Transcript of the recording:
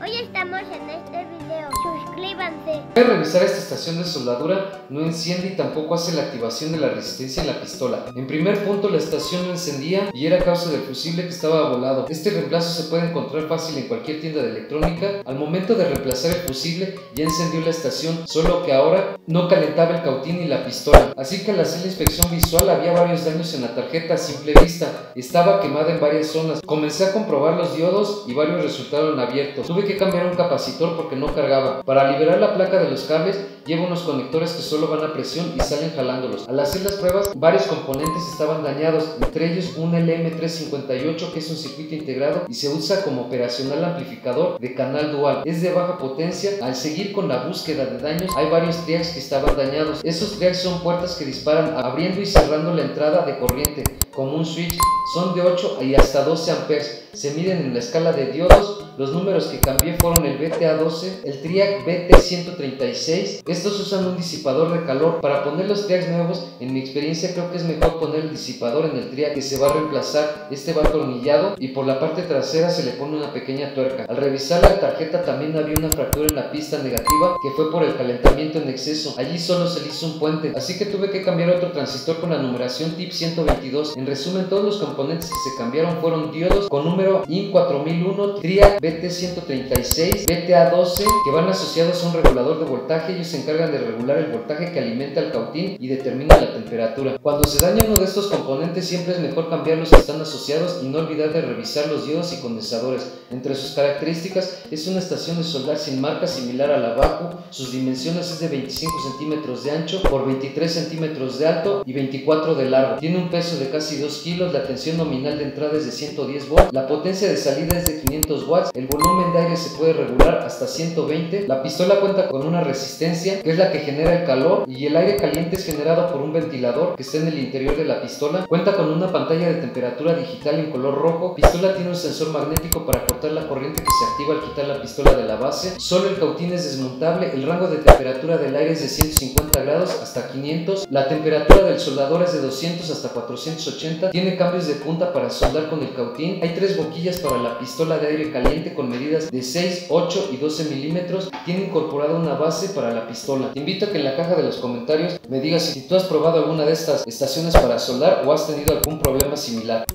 vemos en este video. Suscríbanse. Al revisar esta estación de soldadura, no enciende y tampoco hace la activación de la resistencia en la pistola. En primer punto, la estación no encendía y era causa del fusible que estaba volado. Este reemplazo se puede encontrar fácil en cualquier tienda de electrónica. Al momento de reemplazar el fusible, ya encendió la estación, solo que ahora no calentaba el cautín ni la pistola. Así que al hacer la inspección visual había varios daños en la tarjeta a simple vista. Estaba quemada en varias zonas. Comencé a comprobar los diodos y varios resultaron abiertos. Tuve que cambiar un capacitor porque no cargaba. Para liberar la placa de los cables, llevo unos conectores que solo van a presión y salen jalándolos. Al hacer las pruebas, varios componentes estaban dañados, entre ellos un LM358 que es un circuito integrado y se usa como operacional amplificador de canal dual. Es de baja potencia. Al seguir con la búsqueda de daños, hay varios triacs que estaban dañados. Esos triacs son puertas que disparan abriendo y cerrando la entrada de corriente como un switch. Son de 8 y hasta 12 amperes. Se miden en la escala de diodos los números que cambié fueron el BTA12, el TRIAC BT136. Estos usan un disipador de calor. Para poner los TRIACs nuevos, en mi experiencia creo que es mejor poner el disipador en el TRIAC que se va a reemplazar. Este va atornillado y por la parte trasera se le pone una pequeña tuerca. Al revisar la tarjeta también había una fractura en la pista negativa que fue por el calentamiento en exceso. Allí solo se le hizo un puente, así que tuve que cambiar otro transistor con la numeración TIP 122. En resumen, todos los componentes que se cambiaron fueron diodos con número IN4001, TRIAC BT136, BTA12 que van asociados a un regulador de voltaje. Se encargan de regular el voltaje que alimenta el cautín y determina la temperatura. Cuando se daña uno de estos componentes siempre es mejor cambiar los que están asociados y no olvidar de revisar los diodos y condensadores. Entre sus características es una estación de soldar sin marca similar a la Baku. Sus dimensiones es de 25 centímetros de ancho por 23 centímetros de alto y 24 de largo. Tiene un peso de casi 2 kilos, la tensión nominal de entrada es de 110 volts, la potencia de salida es de 500 watts el volumen de aire se puede regular hasta 120. La pistola cuenta con una resistencia que es la que genera el calor y el aire caliente es generado por un ventilador que está en el interior de la pistola. Cuenta con una pantalla de temperatura digital en color rojo. Pistola tiene un sensor magnético para cortar la corriente que se activa al quitar la pistola de la base. Solo el cautín es desmontable. El rango de temperatura del aire es de 150 grados hasta 500. La temperatura del soldador es de 200 hasta 480. Tiene cambios de punta para soldar con el cautín. Hay tres boquillas para la pistola de aire caliente con medidas de 6, 8 y 12 milímetros. Tiene incorporada una base para la Te invito a que en la caja de los comentarios me digas si tú has probado alguna de estas estaciones para soldar o has tenido algún problema similar.